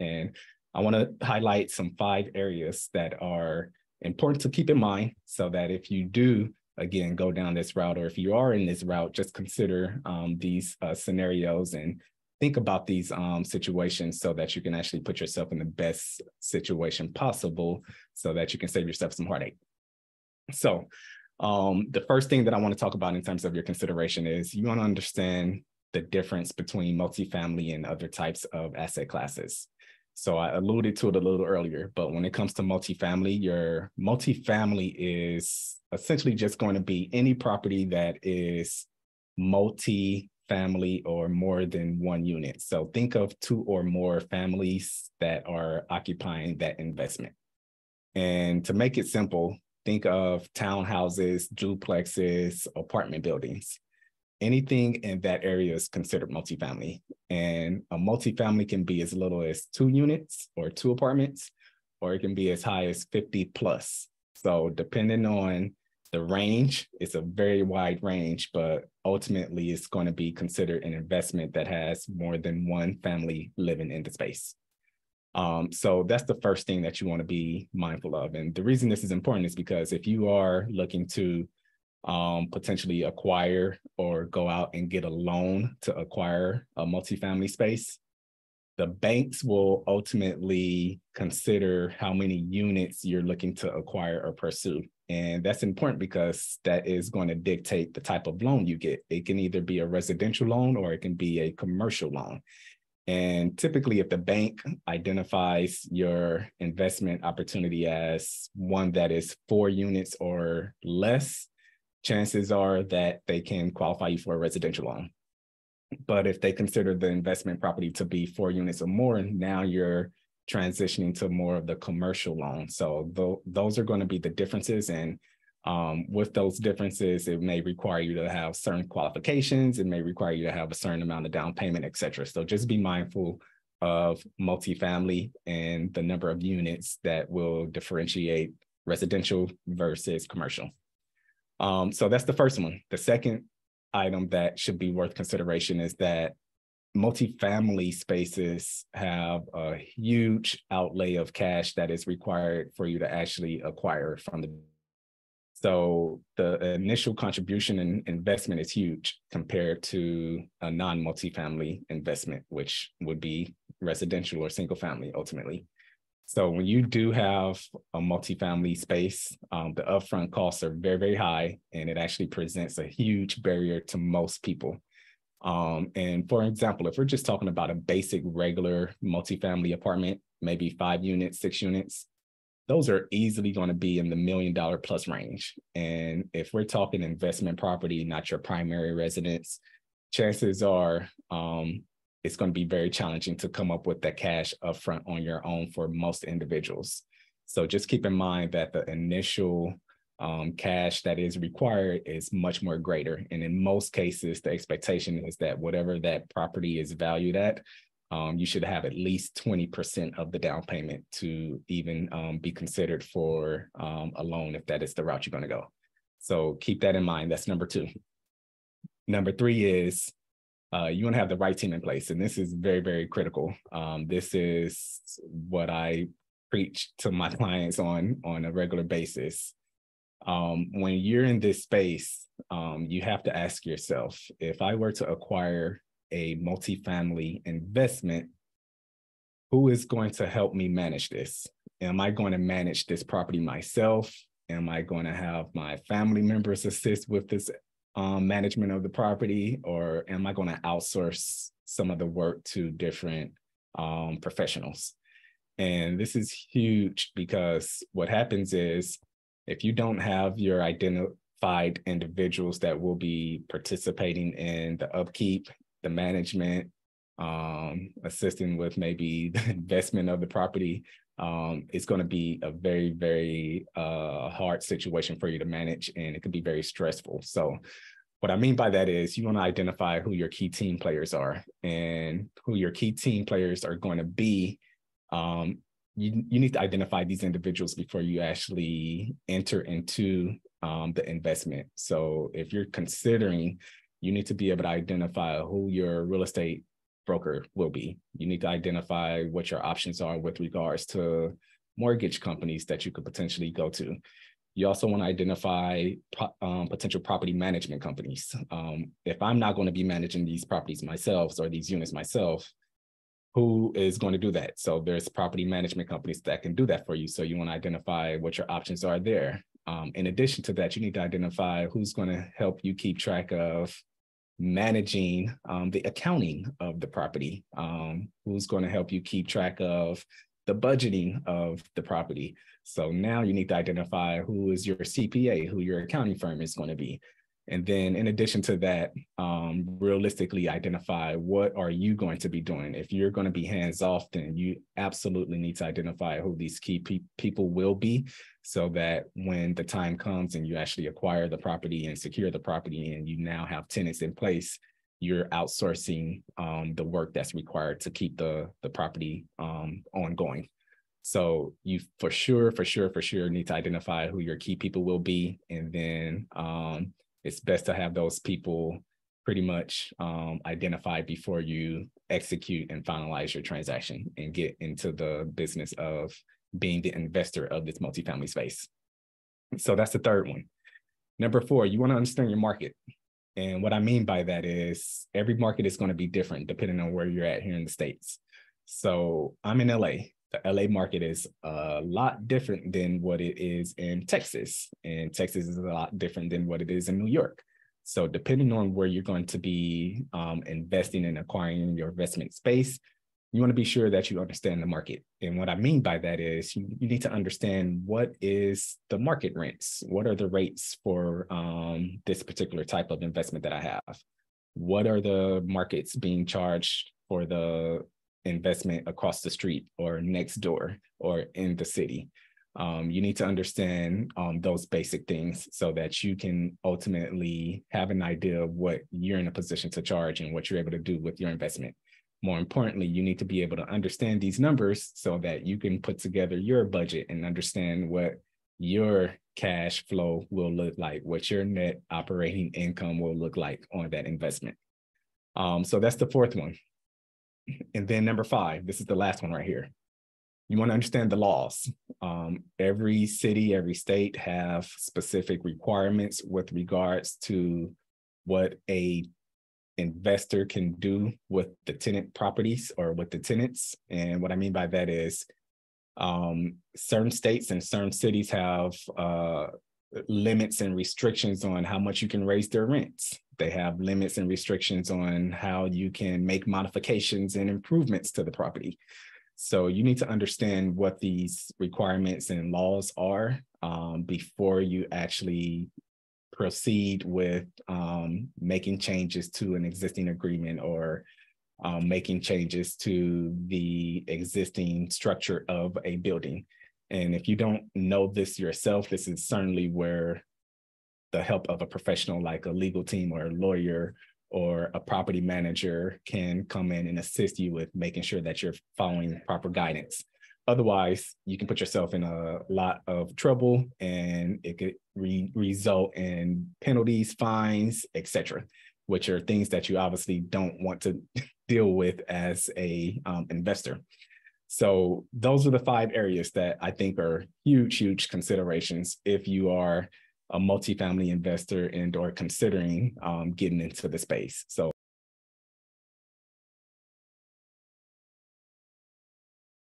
And I want to highlight some five areas that are important to keep in mind so that if you do, again, go down this route, or if you are in this route, just consider um, these uh, scenarios and think about these um, situations so that you can actually put yourself in the best situation possible so that you can save yourself some heartache. So um, the first thing that I want to talk about in terms of your consideration is you want to understand the difference between multifamily and other types of asset classes. So I alluded to it a little earlier, but when it comes to multifamily, your multifamily is essentially just going to be any property that is multi-family or more than one unit. So think of two or more families that are occupying that investment. And to make it simple, think of townhouses, duplexes, apartment buildings anything in that area is considered multifamily. And a multifamily can be as little as two units or two apartments, or it can be as high as 50 plus. So depending on the range, it's a very wide range, but ultimately it's going to be considered an investment that has more than one family living in the space. Um, so that's the first thing that you want to be mindful of. And the reason this is important is because if you are looking to um, potentially acquire or go out and get a loan to acquire a multifamily space, the banks will ultimately consider how many units you're looking to acquire or pursue. And that's important because that is going to dictate the type of loan you get. It can either be a residential loan or it can be a commercial loan. And typically, if the bank identifies your investment opportunity as one that is four units or less, chances are that they can qualify you for a residential loan. But if they consider the investment property to be four units or more, now you're transitioning to more of the commercial loan. So th- those are going to be the differences. And um, with those differences, it may require you to have certain qualifications. It may require you to have a certain amount of down payment, et cetera. So just be mindful of multifamily and the number of units that will differentiate residential versus commercial. Um, so that's the first one. The second item that should be worth consideration is that multifamily spaces have a huge outlay of cash that is required for you to actually acquire from the so the initial contribution and investment is huge compared to a non-multifamily investment, which would be residential or single family ultimately. So when you do have a multifamily space, um, the upfront costs are very, very high, and it actually presents a huge barrier to most people. Um, and for example, if we're just talking about a basic regular multifamily apartment, maybe five units, six units, those are easily going to be in the million dollar plus range. And if we're talking investment property, not your primary residence, chances are um, it's going to be very challenging to come up with that cash upfront on your own for most individuals. So just keep in mind that the initial um, cash that is required is much more greater. And in most cases, the expectation is that whatever that property is valued at, um, you should have at least 20% of the down payment to even um, be considered for um, a loan if that is the route you're going to go. So keep that in mind. That's number two. Number three is uh, you want to have the right team in place. And this is very, very critical. Um, this is what I preach to my clients on, on a regular basis. Um, when you're in this space, um, you have to ask yourself if I were to acquire a multifamily investment, who is going to help me manage this? Am I going to manage this property myself? Am I going to have my family members assist with this um, management of the property, or am I going to outsource some of the work to different um, professionals? And this is huge because what happens is if you don't have your identified individuals that will be participating in the upkeep, the management, um, assisting with maybe the investment of the property, um, it's going to be a very, very uh, hard situation for you to manage, and it can be very stressful. So, what I mean by that is you want to identify who your key team players are and who your key team players are going to be. Um, you, you need to identify these individuals before you actually enter into um, the investment. So, if you're considering, you need to be able to identify who your real estate broker will be. You need to identify what your options are with regards to mortgage companies that you could potentially go to. You also want to identify um, potential property management companies. Um, if I'm not going to be managing these properties myself or these units myself, who is going to do that? So there's property management companies that can do that for you. So you want to identify what your options are there. Um, in addition to that, you need to identify who's going to help you keep track of managing um, the accounting of the property, um, who's going to help you keep track of the budgeting of the property. So now you need to identify who is your CPA, who your accounting firm is going to be. And then in addition to that, um, realistically identify what are you going to be doing. If you're going to be hands off, then you absolutely need to identify who these key pe people will be so that when the time comes and you actually acquire the property and secure the property and you now have tenants in place, you're outsourcing um, the work that's required to keep the, the property um, ongoing. So you for sure, for sure, for sure need to identify who your key people will be. And then um, it's best to have those people pretty much um, identified before you execute and finalize your transaction and get into the business of being the investor of this multifamily space. So that's the third one. Number four, you want to understand your market. And what I mean by that is every market is going to be different depending on where you're at here in the States. So I'm in LA. The LA market is a lot different than what it is in Texas. And Texas is a lot different than what it is in New York. So depending on where you're going to be um, investing and acquiring your investment space, you want to be sure that you understand the market. And what I mean by that is you, you need to understand what is the market rents? What are the rates for um, this particular type of investment that I have? What are the markets being charged for the investment across the street or next door or in the city? Um, you need to understand um, those basic things so that you can ultimately have an idea of what you're in a position to charge and what you're able to do with your investment more importantly, you need to be able to understand these numbers so that you can put together your budget and understand what your cash flow will look like, what your net operating income will look like on that investment. Um, so that's the fourth one. And then number five, this is the last one right here. You want to understand the laws. Um, every city, every state have specific requirements with regards to what a investor can do with the tenant properties or with the tenants. And what I mean by that is um, certain states and certain cities have uh, limits and restrictions on how much you can raise their rents. They have limits and restrictions on how you can make modifications and improvements to the property. So you need to understand what these requirements and laws are um, before you actually proceed with um, making changes to an existing agreement or um, making changes to the existing structure of a building. And if you don't know this yourself, this is certainly where the help of a professional like a legal team or a lawyer or a property manager can come in and assist you with making sure that you're following proper guidance. Otherwise, you can put yourself in a lot of trouble and it could re result in penalties, fines, etc., which are things that you obviously don't want to deal with as a um, investor. So those are the five areas that I think are huge, huge considerations if you are a multifamily investor and or considering um, getting into the space. So